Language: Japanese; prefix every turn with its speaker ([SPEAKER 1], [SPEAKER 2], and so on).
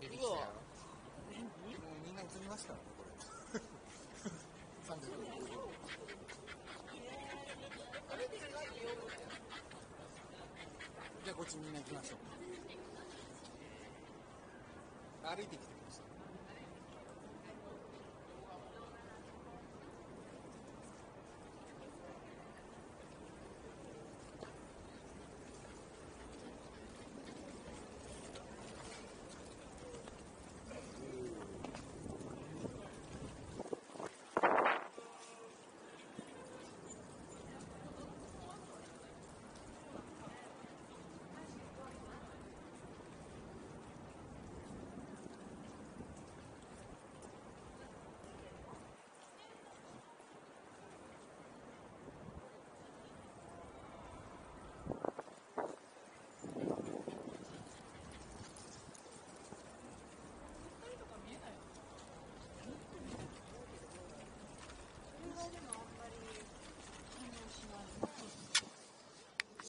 [SPEAKER 1] 出てきたよもうみんな映りました？ねこれ。じゃあこっちみんな行きましょう。歩いてきて